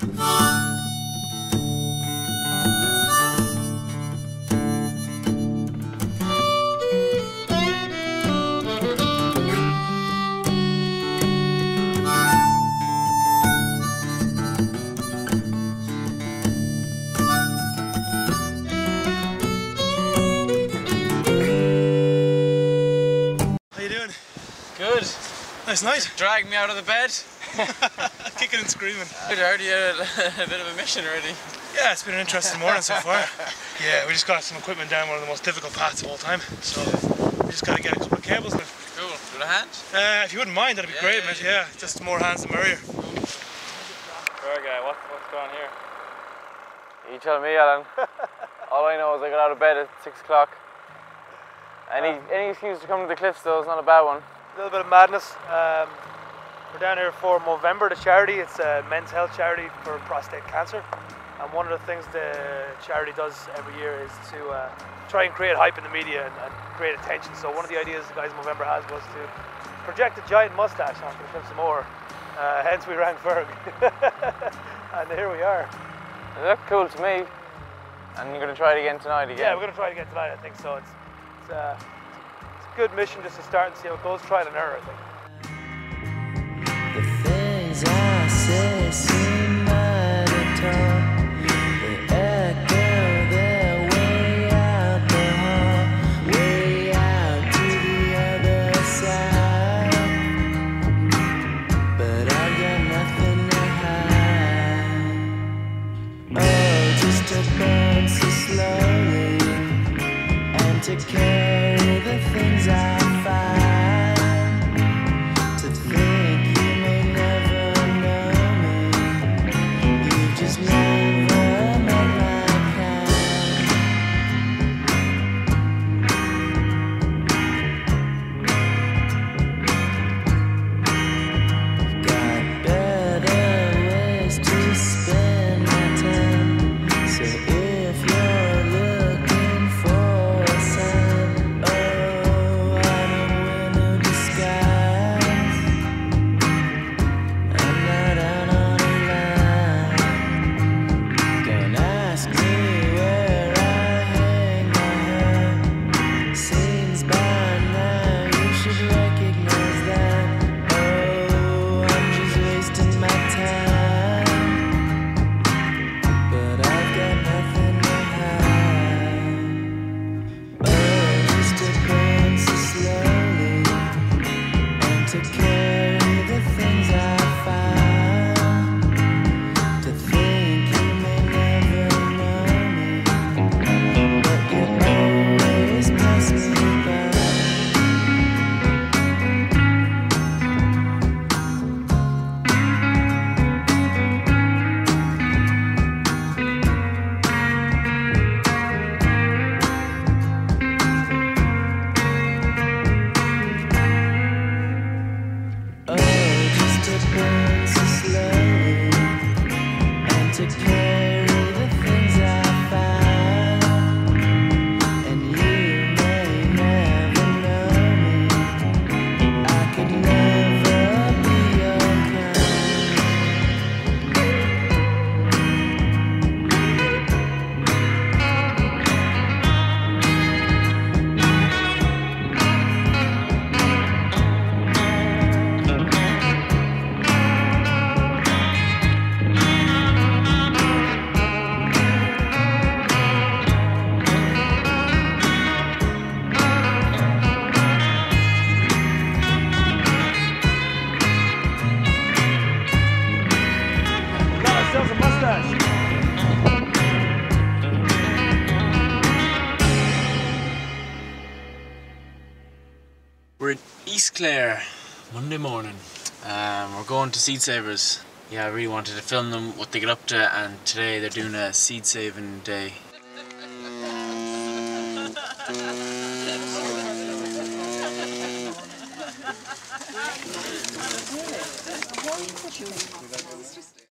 How Nice night. Drag me out of the bed. Kicking and screaming. Good, already had a, a bit of a mission already. Yeah, it's been an interesting morning so far. Yeah, we just got some equipment down one of the most difficult paths of all time. So we just got to get a couple of cables in. Cool. With a hand? Uh, if you wouldn't mind, that'd be Yeah, great, yeah, mate. Yeah, just more hands the merrier. Fair guy, what's, what's going on here? You tell me, Alan. All I know is I got out of bed at six o'clock. Any any excuse to come to the cliffs though is not a bad one. A little bit of madness. Um, we're down here for Movember, the charity. It's a men's health charity for prostate cancer. And one of the things the charity does every year is to uh, try and create hype in the media and, and create attention. So one of the ideas the guys in Movember has was to project a giant mustache onto the of Moher. Uh, hence we rang Ferg. and here we are. It looked cool to me. And you're gonna try it again tonight again. Yeah, we're going to try it again tonight, I think. So it's, it's, uh, good mission just to start and see how it goes. Trial and error, I think. To the other East Clare, Monday morning. Um, we're going to Seed Savers. Yeah, I really wanted to film them, what they get up to, and today they're doing a seed saving day.